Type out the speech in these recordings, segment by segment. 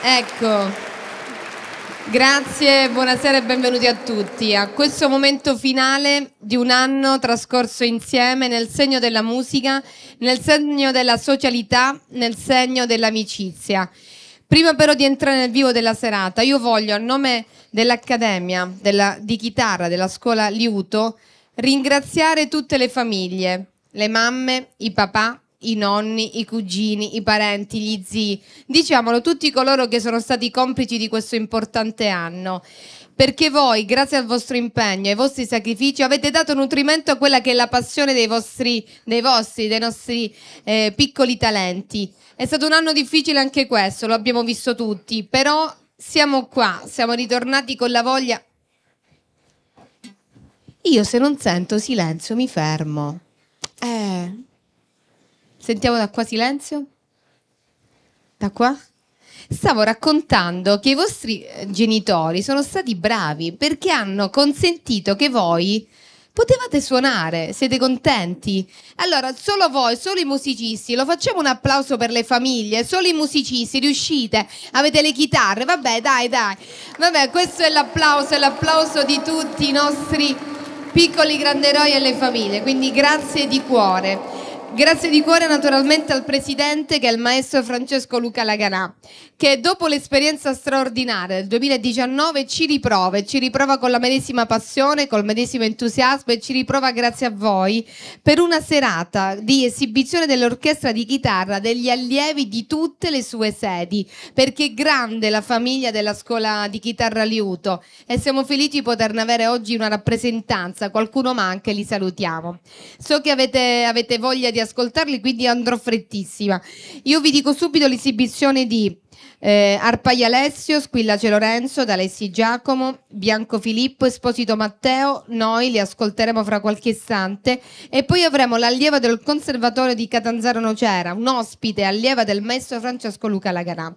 Ecco, grazie, buonasera e benvenuti a tutti a questo momento finale di un anno trascorso insieme nel segno della musica, nel segno della socialità, nel segno dell'amicizia. Prima però di entrare nel vivo della serata, io voglio a nome dell'Accademia della, di chitarra della scuola Liuto ringraziare tutte le famiglie, le mamme, i papà, i nonni, i cugini, i parenti, gli zii, diciamolo tutti coloro che sono stati complici di questo importante anno. Perché voi, grazie al vostro impegno, ai vostri sacrifici, avete dato nutrimento a quella che è la passione dei vostri, dei, vostri, dei nostri eh, piccoli talenti. È stato un anno difficile anche questo, lo abbiamo visto tutti, però siamo qua, siamo ritornati con la voglia. Io se non sento silenzio mi fermo. Eh. Sentiamo da qua silenzio? Da qua? Stavo raccontando che i vostri eh, genitori sono stati bravi perché hanno consentito che voi potevate suonare, siete contenti? Allora, solo voi, solo i musicisti, lo facciamo un applauso per le famiglie, solo i musicisti, riuscite, avete le chitarre, vabbè, dai, dai. Vabbè, questo è l'applauso, è l'applauso di tutti i nostri piccoli grandi eroi e le famiglie, quindi grazie di cuore. Grazie di cuore naturalmente al presidente che è il maestro Francesco Luca Laganà, che dopo l'esperienza straordinaria del 2019 ci riprova e ci riprova con la medesima passione, col medesimo entusiasmo e ci riprova grazie a voi per una serata di esibizione dell'orchestra di chitarra degli allievi di tutte le sue sedi, perché è grande la famiglia della scuola di chitarra Liuto e siamo felici di poterne avere oggi una rappresentanza, qualcuno manca e li salutiamo. So che avete, avete voglia di ascoltarli, quindi andrò frettissima. Io vi dico subito l'esibizione di eh, Arpaia Alessio, Squillace Lorenzo, D'Alessi Giacomo, Bianco Filippo, Esposito Matteo, noi li ascolteremo fra qualche istante e poi avremo l'allieva del Conservatorio di Catanzaro Nocera, un ospite allieva del maestro Francesco Luca Laganà.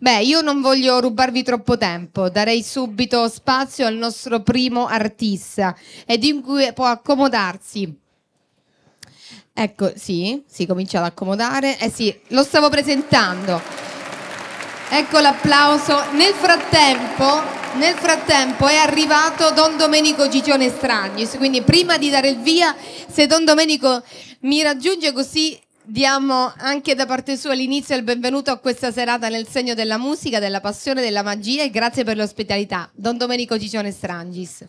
Beh, io non voglio rubarvi troppo tempo, darei subito spazio al nostro primo artista ed in cui può accomodarsi Ecco, sì, si comincia ad accomodare. Eh sì, lo stavo presentando. Ecco l'applauso. Nel frattempo, nel frattempo è arrivato Don Domenico Gigione Stragnis, quindi prima di dare il via, se Don Domenico mi raggiunge così diamo anche da parte sua l'inizio e il benvenuto a questa serata nel segno della musica, della passione, della magia e grazie per l'ospitalità. Don Domenico Gigione Strangis.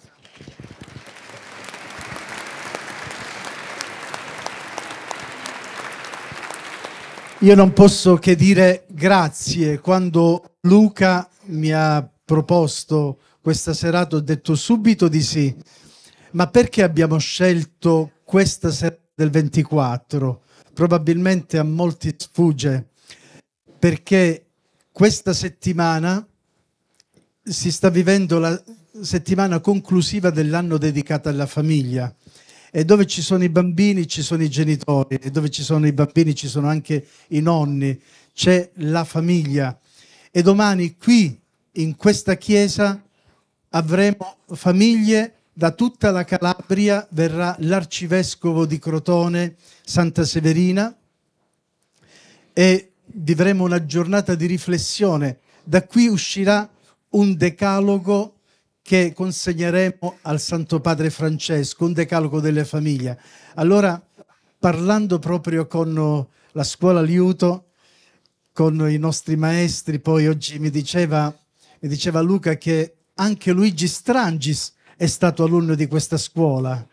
Io non posso che dire grazie quando Luca mi ha proposto questa serata ho detto subito di sì. Ma perché abbiamo scelto questa serata del 24? Probabilmente a molti sfugge perché questa settimana si sta vivendo la settimana conclusiva dell'anno dedicato alla famiglia e dove ci sono i bambini ci sono i genitori, e dove ci sono i bambini ci sono anche i nonni, c'è la famiglia. E domani qui, in questa chiesa, avremo famiglie da tutta la Calabria, verrà l'arcivescovo di Crotone, Santa Severina, e vivremo una giornata di riflessione. Da qui uscirà un decalogo che consegneremo al Santo Padre Francesco, un decalogo delle famiglie. Allora, parlando proprio con la scuola Liuto, con i nostri maestri, poi oggi mi diceva, mi diceva Luca che anche Luigi Strangis è stato alunno di questa scuola.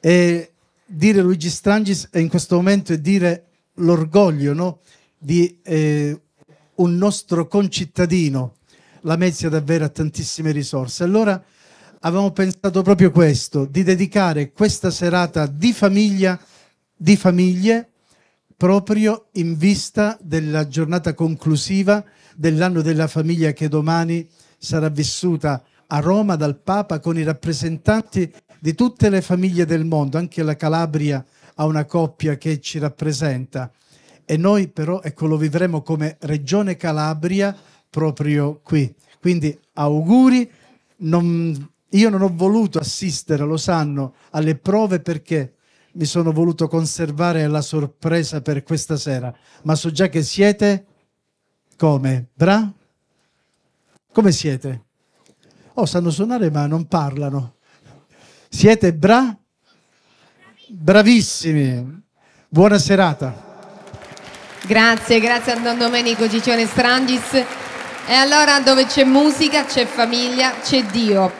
E dire Luigi Strangis in questo momento è dire l'orgoglio no? di eh, un nostro concittadino la Mezia davvero ha tantissime risorse. Allora avevamo pensato proprio questo, di dedicare questa serata di famiglia, di famiglie, proprio in vista della giornata conclusiva dell'anno della famiglia che domani sarà vissuta a Roma dal Papa con i rappresentanti di tutte le famiglie del mondo, anche la Calabria ha una coppia che ci rappresenta e noi però ecco, lo vivremo come Regione Calabria proprio qui. Quindi auguri, non, io non ho voluto assistere, lo sanno, alle prove perché mi sono voluto conservare la sorpresa per questa sera, ma so già che siete Come? Bra? Come siete? Oh, sanno suonare ma non parlano. Siete bra? Bravissimi. Buona serata. Grazie, grazie a Don Domenico Ciccione Strangis. E allora dove c'è musica, c'è famiglia, c'è Dio.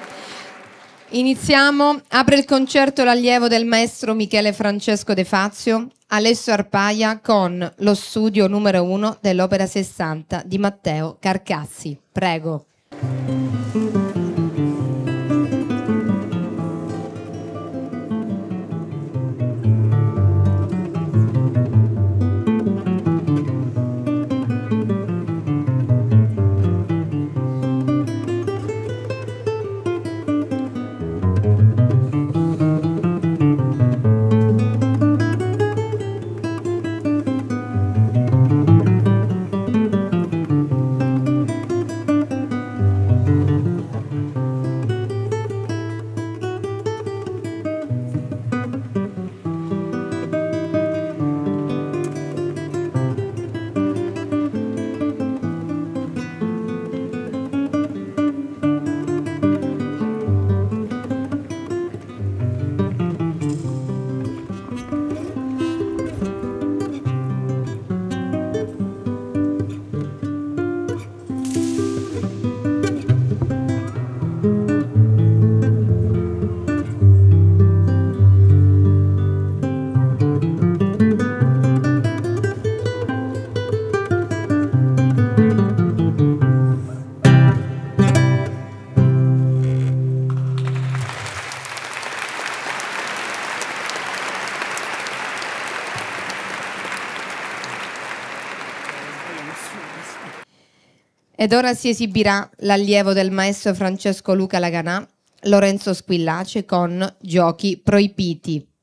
Iniziamo. Apre il concerto l'allievo del maestro Michele Francesco De Fazio, Alessio Arpaia con lo studio numero uno dell'Opera 60 di Matteo Carcassi. Prego. Ora si esibirà l'allievo del maestro Francesco Luca Laganà, Lorenzo Squillace, con Giochi proibiti.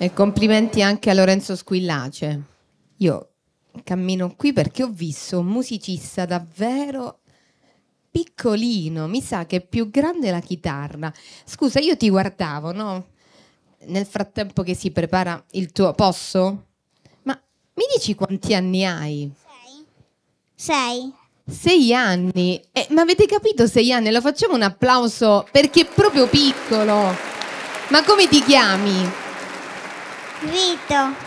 E complimenti anche a Lorenzo Squillace. Io cammino qui perché ho visto un musicista davvero piccolino, mi sa che è più grande la chitarra. Scusa, io ti guardavo, no? Nel frattempo che si prepara il tuo... Posso? Ma mi dici quanti anni hai? Sei. Sei. Sei anni. Eh, ma avete capito sei anni? Lo facciamo un applauso perché è proprio piccolo. Ma come ti chiami? Vito.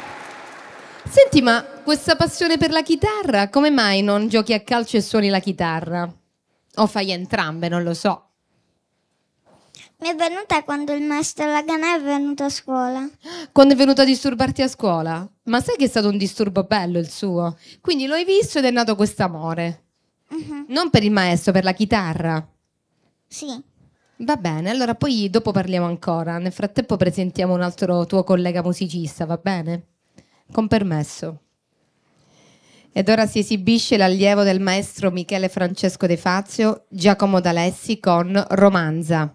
Senti, ma questa passione per la chitarra, come mai non giochi a calcio e suoni la chitarra? O fai entrambe, non lo so. Mi è venuta quando il maestro Laganà è venuto a scuola. Quando è venuto a disturbarti a scuola? Ma sai che è stato un disturbo bello il suo? Quindi lo hai visto ed è nato quest'amore. Mhm. Non per il maestro, per la chitarra. Sì. Va bene, allora poi dopo parliamo ancora. Nel frattempo presentiamo un altro tuo collega musicista, va bene? Con permesso. Ed ora si esibisce l'allievo del maestro Michele Francesco De Fazio, Giacomo D'Alessi con Romanza.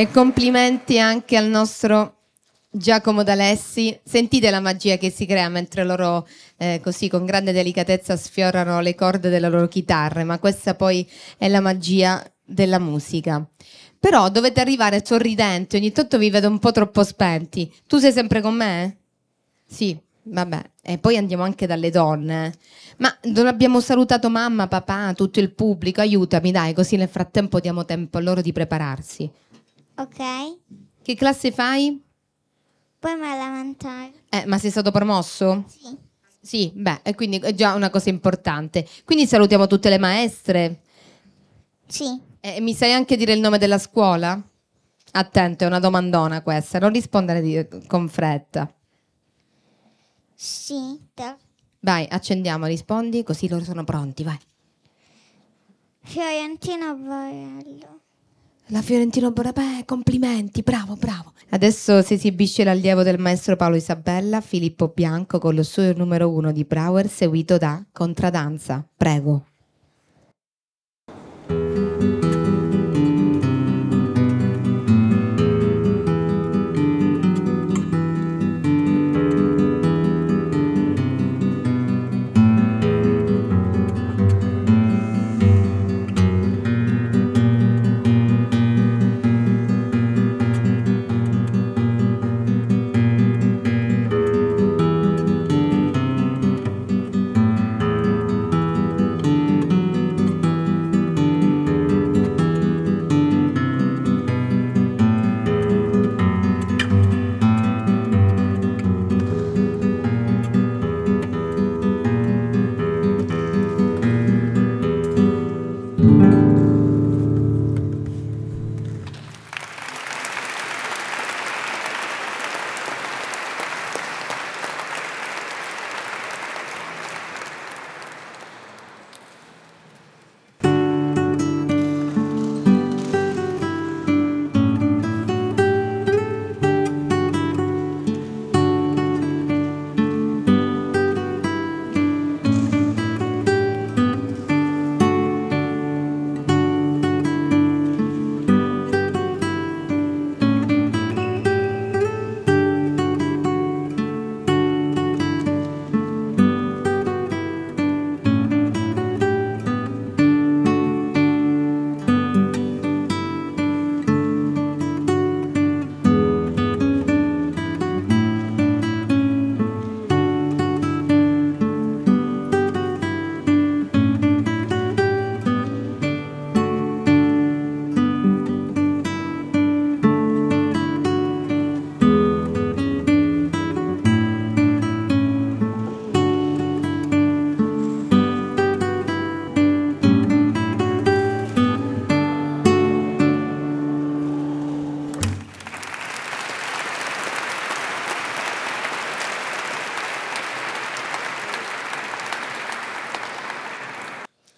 E complimenti anche al nostro Giacomo D'Alessi. Sentite la magia che si crea mentre loro eh, così con grande delicatezza sfiorano le corde delle loro chitarre, ma questa poi è la magia della musica. Però dovete arrivare sorridenti, ogni tanto vi vedo un po' troppo spenti. Tu sei sempre con me? Sì, vabbè. E poi andiamo anche dalle donne. Ma non abbiamo salutato mamma, papà, tutto il pubblico. Aiutami, dai, così nel frattempo diamo tempo a loro di prepararsi. Ok. Che classe fai? Poi me elementare. Eh, ma sei stato promosso? Sì. Sì, beh, e quindi è già una cosa importante. Quindi salutiamo tutte le maestre. Sì. E mi sai anche dire il nome della scuola? Attento, è una domandona questa, non rispondere di- con fretta. Sì. Vai, accendiamo, rispondi, così loro sono pronti, vai. Fiorentino Borello. La Fiorentino Bonapè, complimenti, bravo, bravo. Adesso si esibisce l'allievo del maestro Paolo Isabella, Filippo Bianco, con lo suo numero uno di Brauer, seguito da Contradanza. Prego.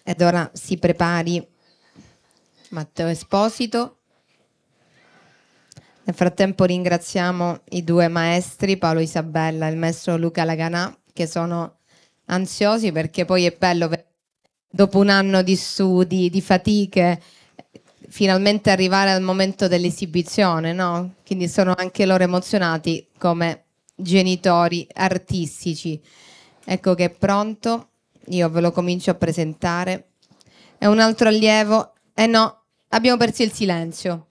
Ed ora si prepari Matteo Esposito. Nel frattempo ringraziamo i due maestri, Paolo Isabella e il maestro Luca Laganà, che sono ansiosi perché poi è bello dopo un anno di studi, di fatiche, finalmente arrivare al momento dell'esibizione, no? Quindi sono anche loro emozionati come genitori artistici. Ecco che è pronto, io ve lo comincio a presentare. È un altro allievo, eh no, abbiamo perso il silenzio.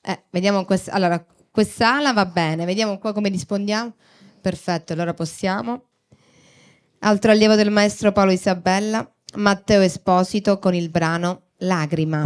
Eh, vediamo questa, allora, quest'ala va bene, vediamo qua come rispondiamo. Perfetto, allora possiamo. Altro allievo del maestro Paolo Isabella, Matteo Esposito con il brano Lagrima.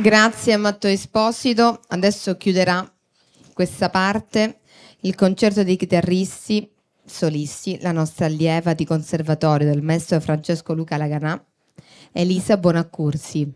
Grazie a Matteo Esposito. Adesso chiuderà questa parte il concerto dei chitarristi solisti, la nostra allieva di conservatorio del maestro Francesco Luca Laganà, Elisa Bonaccursi.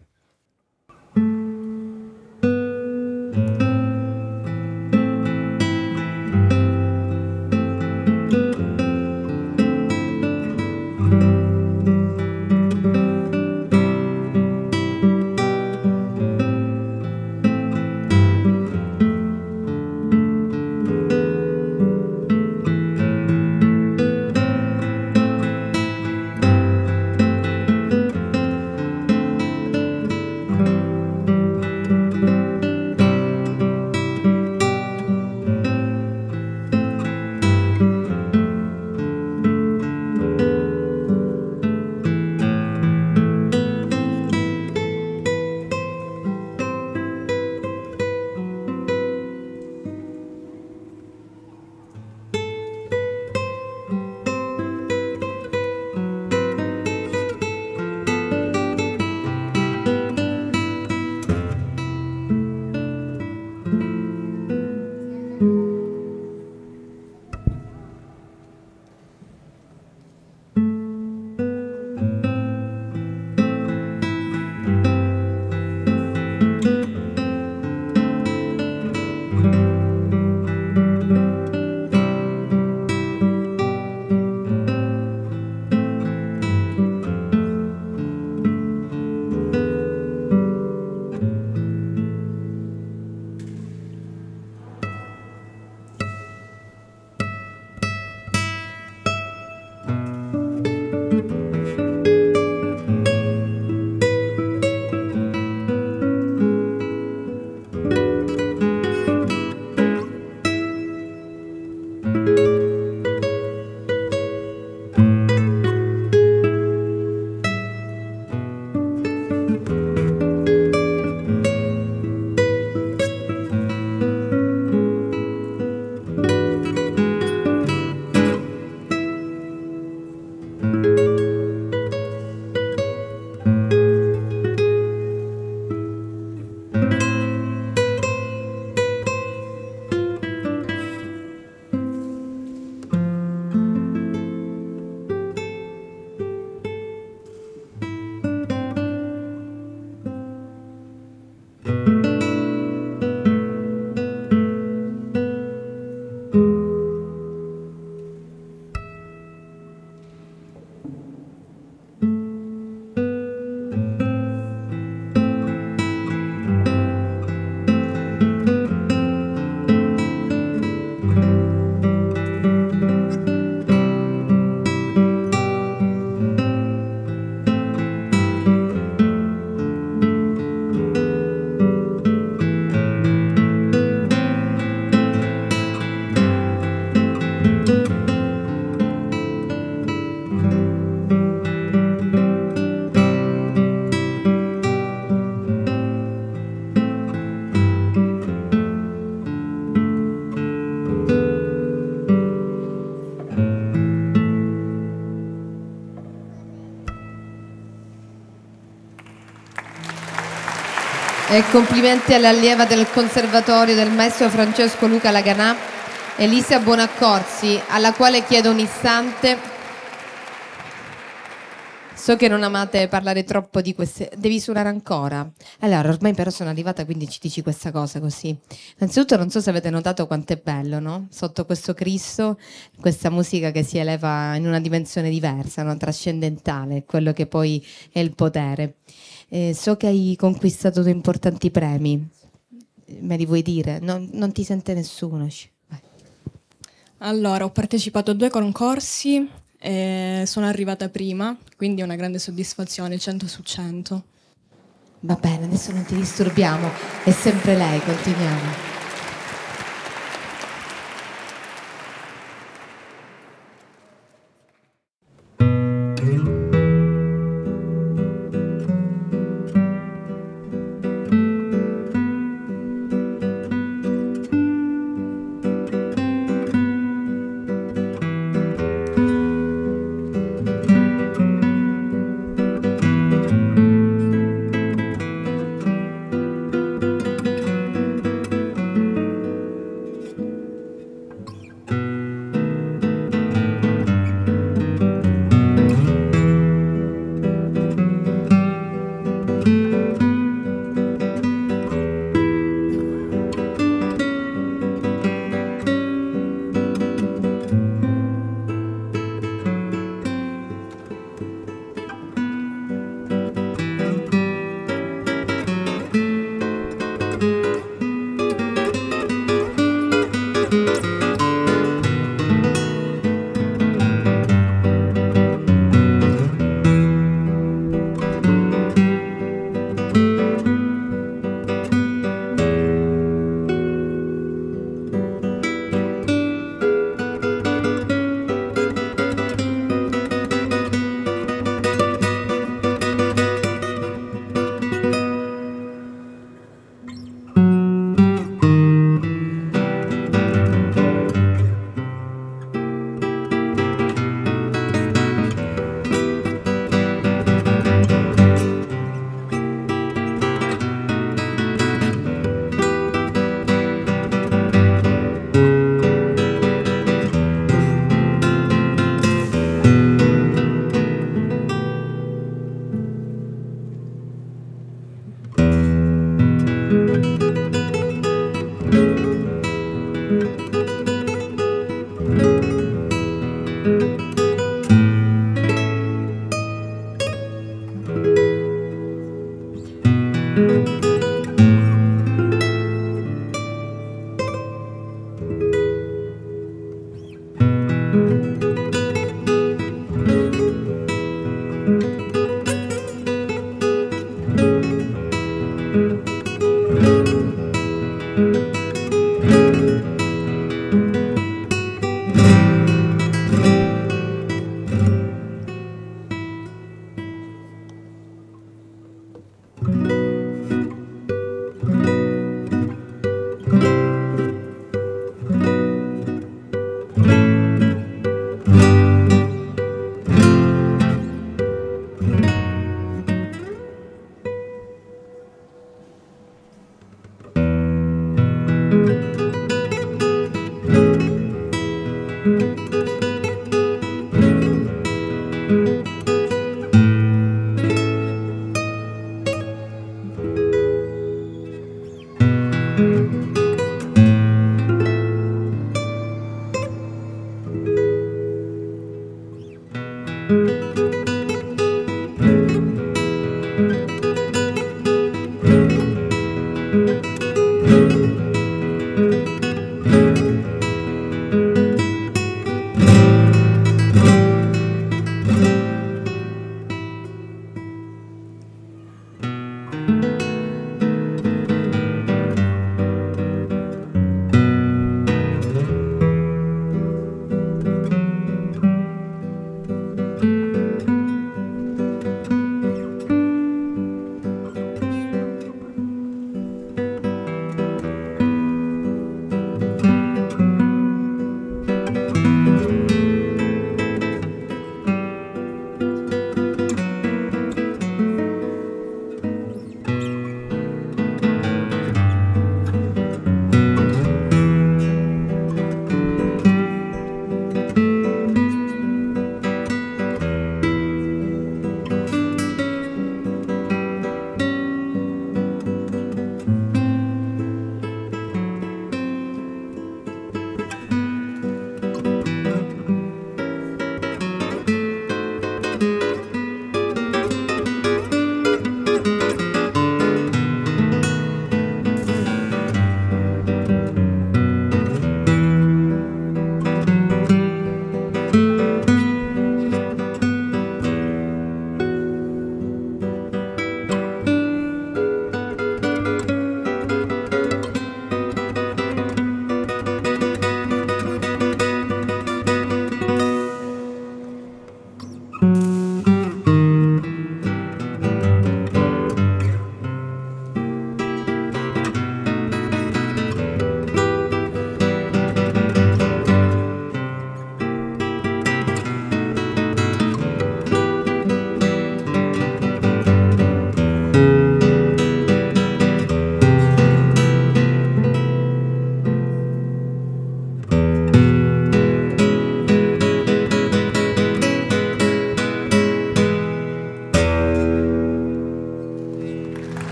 E complimenti all'allieva del conservatorio del maestro Francesco Luca Laganà, Elisa Buonaccorsi, alla quale chiedo un istante. So che non amate parlare troppo di queste. Devi suonare ancora. Allora, ormai però sono arrivata, quindi ci dici questa cosa così. Innanzitutto, non so se avete notato quanto è bello, no? Sotto questo Cristo, questa musica che si eleva in una dimensione diversa, no? trascendentale, quello che poi è il potere. Eh, so che hai conquistato due importanti premi. Me li vuoi dire? Non, non ti sente nessuno. Vai. Allora, ho partecipato a due concorsi e sono arrivata prima, quindi è una grande soddisfazione, 100 su 100. Va bene, adesso non ti disturbiamo, è sempre lei, continuiamo.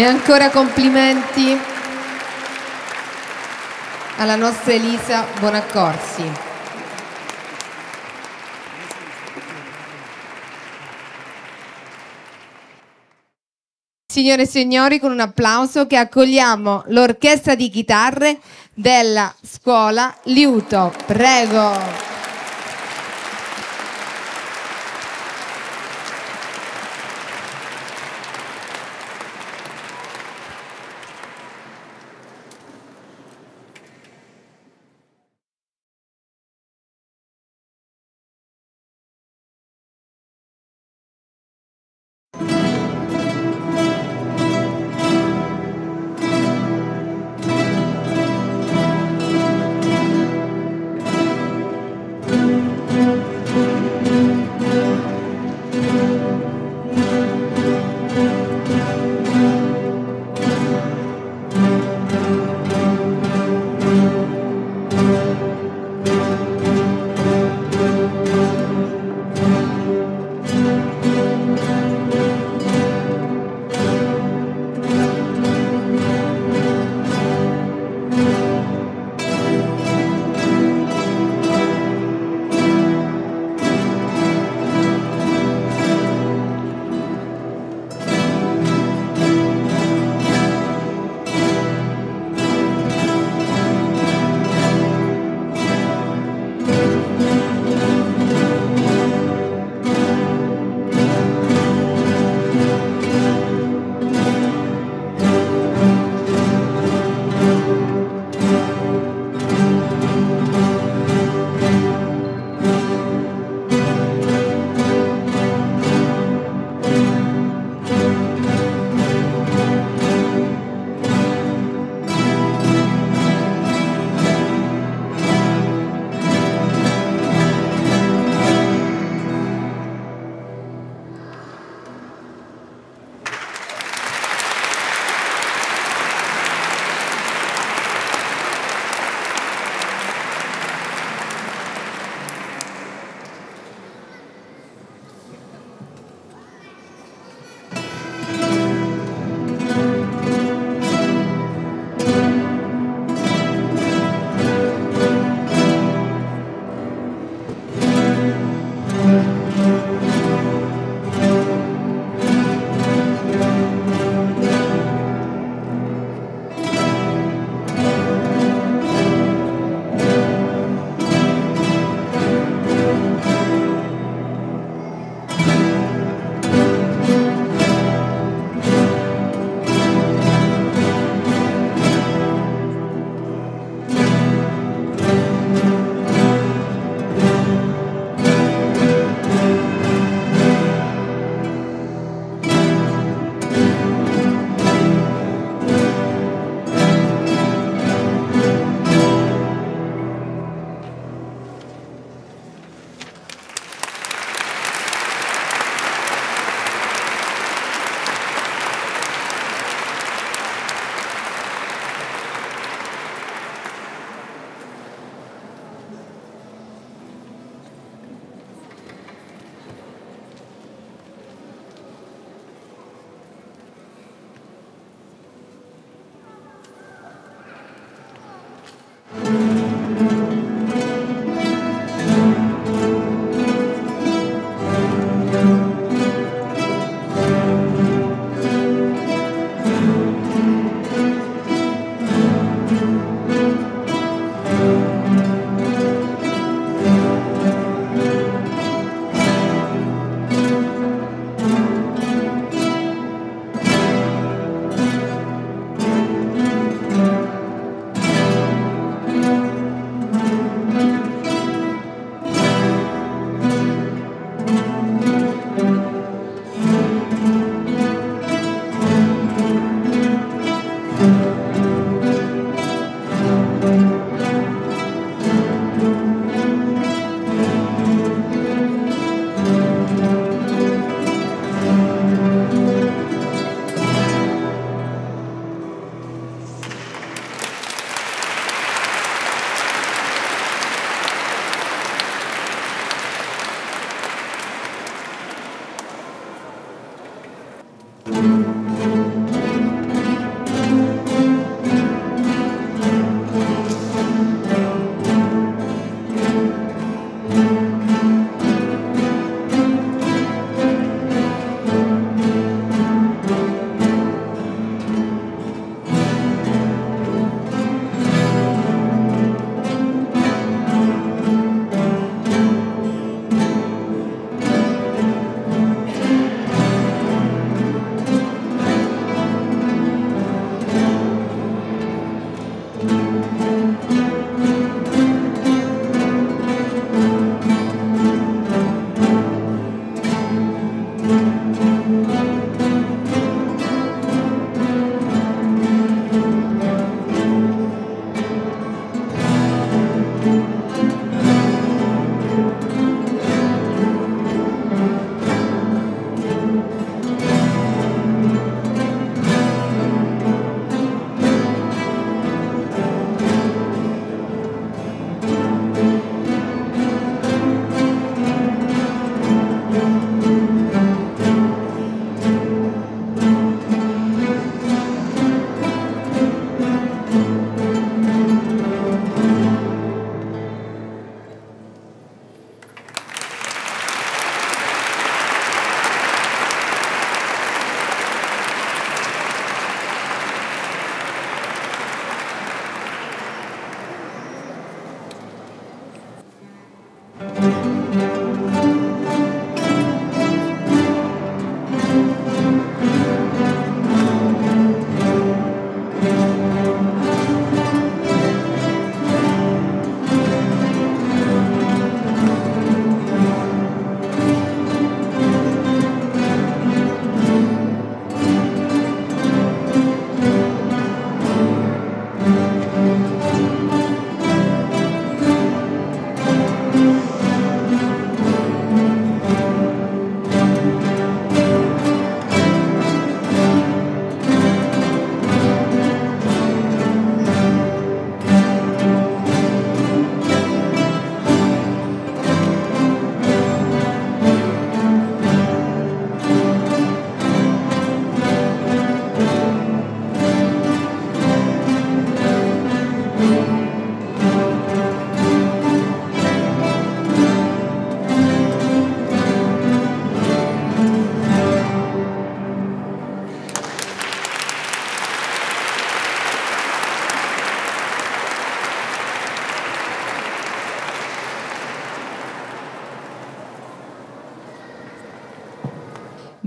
E ancora complimenti alla nostra Elisa Bonaccorsi. Signore e signori, con un applauso che accogliamo l'orchestra di chitarre della scuola Liuto. Prego.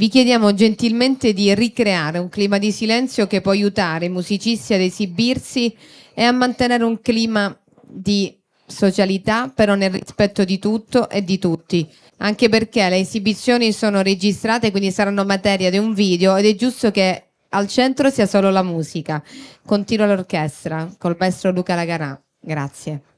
Vi chiediamo gentilmente di ricreare un clima di silenzio che può aiutare i musicisti ad esibirsi e a mantenere un clima di socialità, però nel rispetto di tutto e di tutti, anche perché le esibizioni sono registrate, quindi saranno materia di un video ed è giusto che al centro sia solo la musica. Continua l'orchestra col maestro Luca Lagarà. Grazie.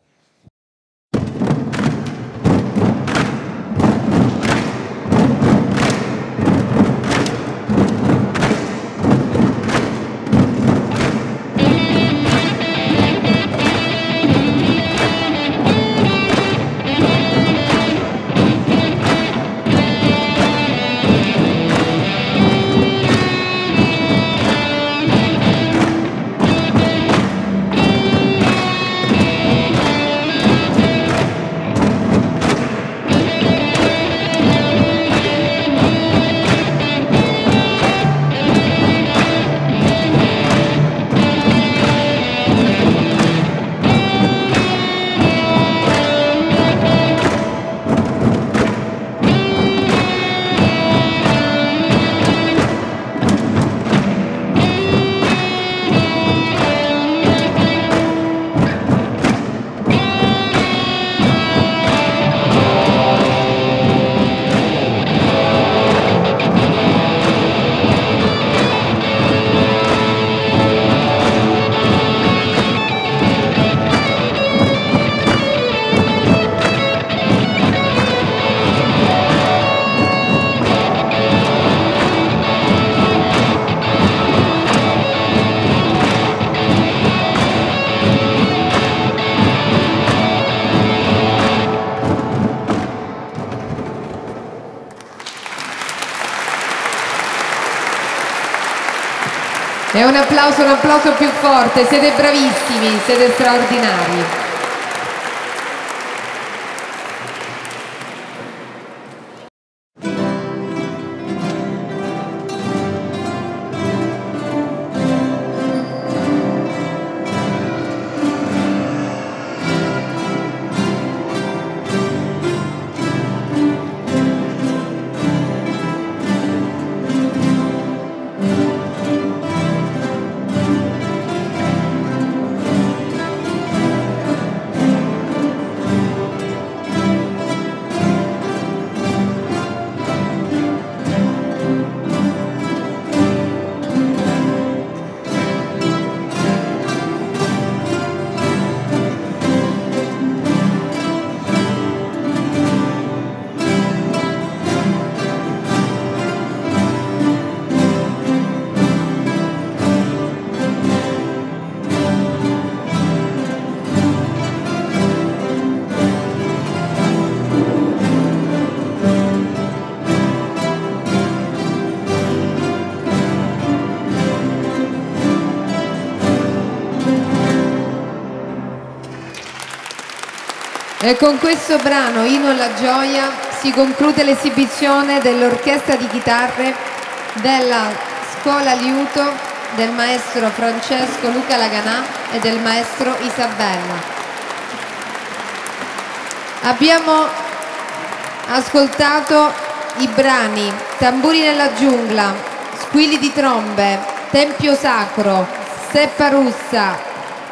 Un applauso, un applauso più forte, siete bravissimi, siete straordinari. E con questo brano, Ino alla gioia, si conclude l'esibizione dell'orchestra di chitarre della scuola liuto del maestro Francesco Luca Laganà e del maestro Isabella. Abbiamo ascoltato i brani Tamburi nella giungla, Squilli di trombe, Tempio sacro, Steppa russa,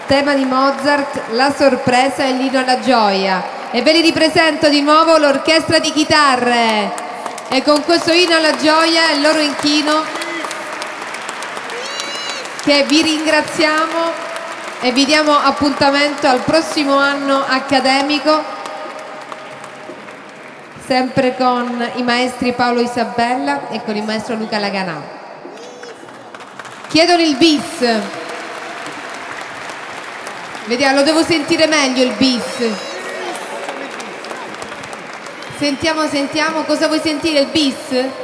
tema di Mozart, La sorpresa e l'ino alla gioia. E ve li ripresento di nuovo l'orchestra di chitarre. E con questo inno alla gioia e il loro inchino che vi ringraziamo e vi diamo appuntamento al prossimo anno accademico sempre con i maestri Paolo Isabella e con il maestro Luca Laganà. Chiedono il bis. Vediamo, lo devo sentire meglio il bis. Sentiamo, sentiamo, cosa vuoi sentire il bis?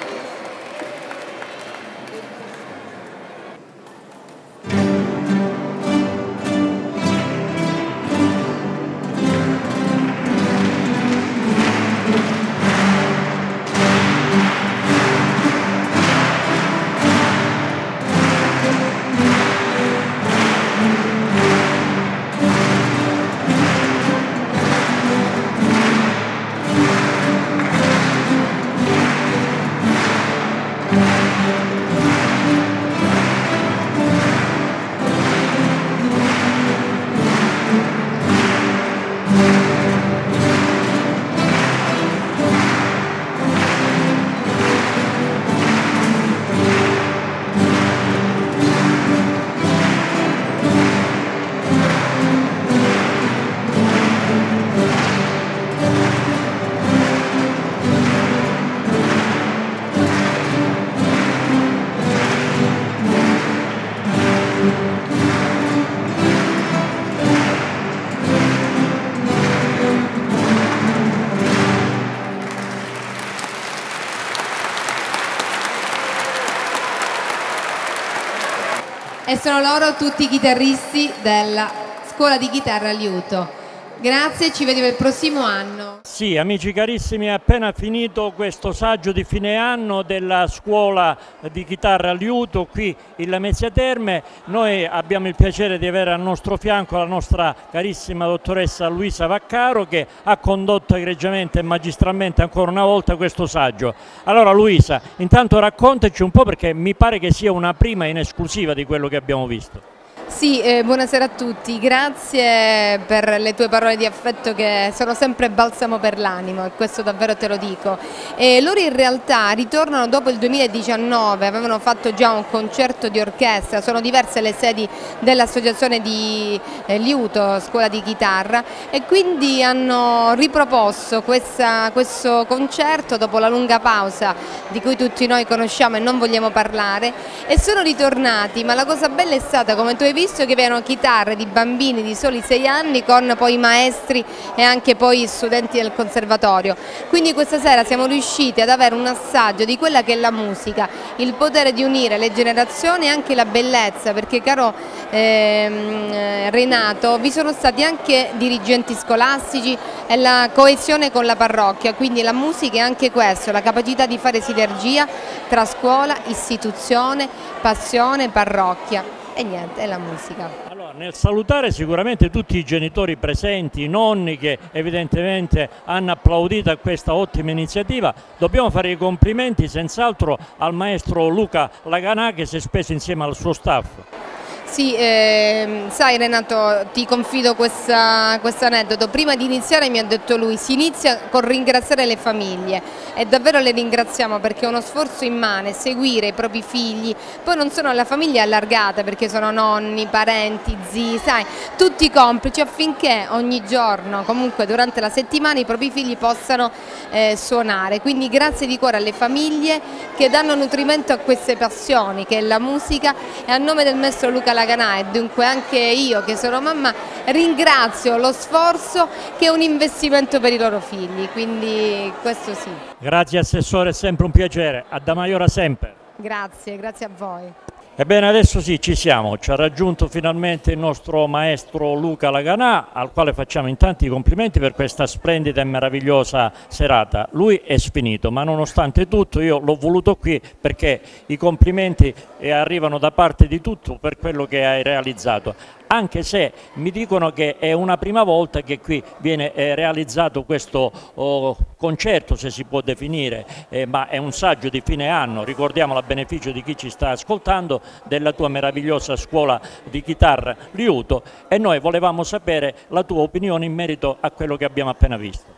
Sono loro tutti i chitarristi della scuola di chitarra Liuto. Grazie, ci vediamo il prossimo anno. Sì, amici carissimi, è appena finito questo saggio di fine anno della scuola di chitarra Liuto qui in Lamezia Terme. Noi abbiamo il piacere di avere al nostro fianco la nostra carissima dottoressa Luisa Vaccaro che ha condotto egregiamente e magistralmente ancora una volta questo saggio. Allora Luisa, intanto raccontaci un po' perché mi pare che sia una prima in esclusiva di quello che abbiamo visto. Sì, eh, buonasera a tutti, grazie per le tue parole di affetto che sono sempre balsamo per l'animo e questo davvero te lo dico. E loro in realtà ritornano dopo il 2019, avevano fatto già un concerto di orchestra, sono diverse le sedi dell'associazione di eh, Liuto, scuola di chitarra e quindi hanno riproposto questa, questo concerto dopo la lunga pausa di cui tutti noi conosciamo e non vogliamo parlare e sono ritornati, ma la cosa bella è stata come tu hai visto che avevano chitarre di bambini di soli 6 anni con poi maestri e anche poi studenti del conservatorio. Quindi questa sera siamo riusciti ad avere un assaggio di quella che è la musica, il potere di unire le generazioni e anche la bellezza, perché caro ehm, Renato vi sono stati anche dirigenti scolastici e la coesione con la parrocchia, quindi la musica è anche questo, la capacità di fare sinergia tra scuola, istituzione, passione, parrocchia e niente, è la musica. Allora, nel salutare sicuramente tutti i genitori presenti, i nonni che evidentemente hanno applaudito a questa ottima iniziativa, dobbiamo fare i complimenti senz'altro al maestro Luca Laganà che si è speso insieme al suo staff. Sì, ehm, sai Renato, ti confido questo aneddoto. Prima di iniziare mi ha detto lui, si inizia con ringraziare le famiglie e davvero le ringraziamo perché è uno sforzo immane seguire i propri figli, poi non sono la famiglia allargata perché sono nonni, parenti, zii, sai, tutti complici affinché ogni giorno, comunque durante la settimana i propri figli possano eh, suonare. Quindi grazie di cuore alle famiglie che danno nutrimento a queste passioni che è la musica e a nome del maestro Luca Laganà e dunque anche io che sono mamma ringrazio lo sforzo che è un investimento per i loro figli, quindi questo sì. Grazie Assessore, è sempre un piacere, a Da Maiora sempre. Grazie, grazie a voi. Ebbene adesso sì, ci siamo, ci ha raggiunto finalmente il nostro maestro Luca Laganà, al quale facciamo intanto i complimenti per questa splendida e meravigliosa serata. Lui è sfinito, ma nonostante tutto io l'ho voluto qui perché i complimenti arrivano da parte di tutto per quello che hai realizzato anche se mi dicono che è una prima volta che qui viene eh, realizzato questo oh, concerto, se si può definire, eh, ma è un saggio di fine anno, ricordiamolo a beneficio di chi ci sta ascoltando, della tua meravigliosa scuola di chitarra Liuto e noi volevamo sapere la tua opinione in merito a quello che abbiamo appena visto.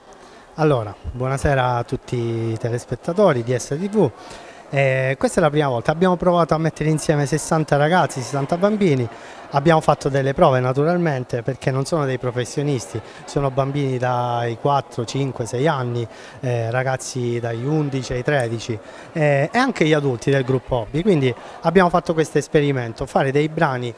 Allora, buonasera a tutti i telespettatori di STV. Eh, questa è la prima volta, abbiamo provato a mettere insieme 60 ragazzi, 60 bambini, abbiamo fatto delle prove naturalmente perché non sono dei professionisti, sono bambini dai 4, 5, 6 anni, eh, ragazzi dagli 11 ai 13 eh, e anche gli adulti del gruppo hobby, quindi abbiamo fatto questo esperimento, fare dei brani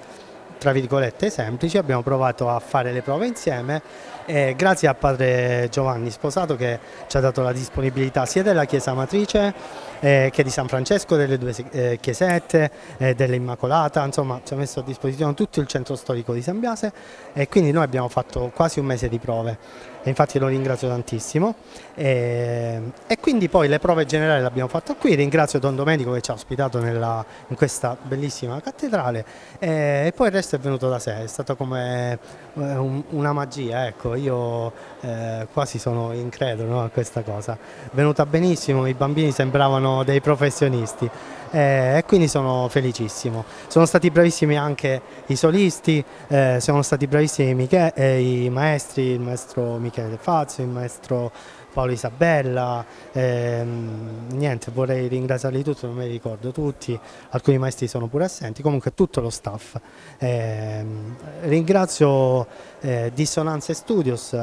tra virgolette semplici, abbiamo provato a fare le prove insieme e grazie a padre Giovanni Sposato che ci ha dato la disponibilità sia della chiesa matrice eh, che di San Francesco, delle due eh, chiesette, eh, dell'Immacolata, insomma ci ha messo a disposizione tutto il centro storico di San Biase e quindi noi abbiamo fatto quasi un mese di prove e infatti lo ringrazio tantissimo. E, e quindi poi le prove generali le abbiamo fatte qui, ringrazio Don Domenico che ci ha ospitato nella, in questa bellissima cattedrale e, e, poi il resto è venuto da sé, è stata come eh, un, una magia, ecco, io eh, quasi sono incredulo no, a questa cosa, venuta benissimo, i bambini sembravano dei professionisti eh, e quindi sono felicissimo. Sono stati bravissimi anche i solisti, eh, sono stati bravissimi Miche eh, i maestri, il maestro Michele Fazio, il maestro Paolo Isabella, ehm, niente, vorrei ringraziarli tutti, non me li ricordo tutti, alcuni maestri sono pure assenti, comunque tutto lo staff. Eh, ringrazio eh, Dissonanze Studios,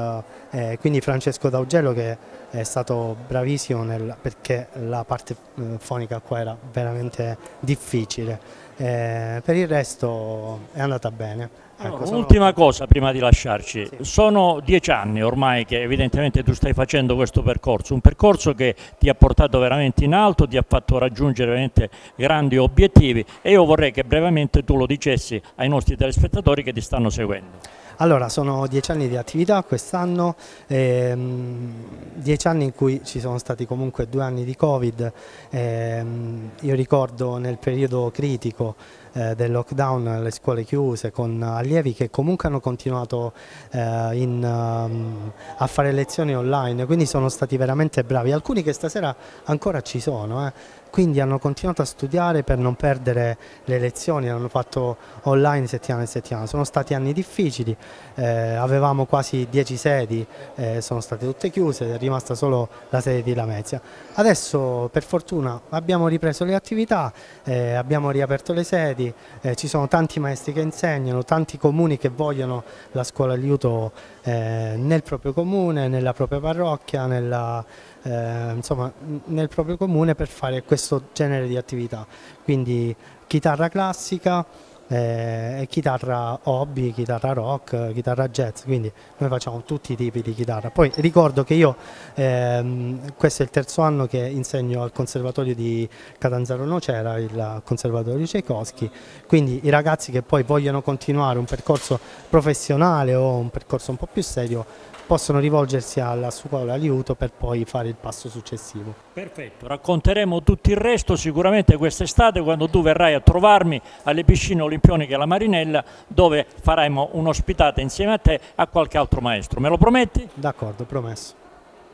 eh, quindi Francesco D'Augello che è stato bravissimo nel, perché la parte eh, fonica qua era veramente difficile Eh, per il resto è andata bene. Ecco, sono- Un'ultima cosa prima di lasciarci, sono dieci anni ormai che evidentemente tu stai facendo questo percorso, un percorso che ti ha portato veramente in alto, ti ha fatto raggiungere veramente grandi obiettivi e io vorrei che brevemente tu lo dicessi ai nostri telespettatori che ti stanno seguendo. Allora, sono dieci anni di attività quest'anno, ehm, dieci anni in cui ci sono stati comunque due anni di Covid. ehm, io ricordo nel periodo critico eh, del lockdown, le scuole chiuse, con allievi che comunque hanno continuato eh, in, ehm, a fare lezioni online, quindi sono stati veramente bravi. Alcuni che stasera ancora ci sono, eh, quindi hanno continuato a studiare per non perdere le lezioni, hanno fatto online settimana e settimana. Sono stati anni difficili, eh, avevamo quasi 10 sedi, eh, sono state tutte chiuse, è rimasta solo la sede di Lamezia. Adesso per fortuna abbiamo ripreso le attività, eh, abbiamo riaperto le sedi, eh, ci sono tanti maestri che insegnano, tanti comuni che vogliono la scuola liuto eh, nel proprio comune, nella propria parrocchia, nella, eh, insomma, nel proprio comune per fare questo genere di attività. Quindi chitarra classica, eh, chitarra hobby, chitarra rock, chitarra jazz, quindi noi facciamo tutti i tipi di chitarra. Poi ricordo che io, ehm, questo è il terzo anno che insegno al conservatorio di Catanzaro Nocera, il conservatorio Tchaikovsky, quindi i ragazzi che poi vogliono continuare un percorso professionale o un percorso un po' più serio possono rivolgersi alla scuola liuto per poi fare il passo successivo. Perfetto, racconteremo tutto il resto sicuramente quest'estate quando tu verrai a trovarmi alle piscine olimpioniche alla Marinella dove faremo un'ospitata insieme a te a qualche altro maestro. Me lo prometti? D'accordo, promesso.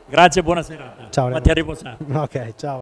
Grazie e buona serata. Ciao, Vatti a riposare. Ok, ciao.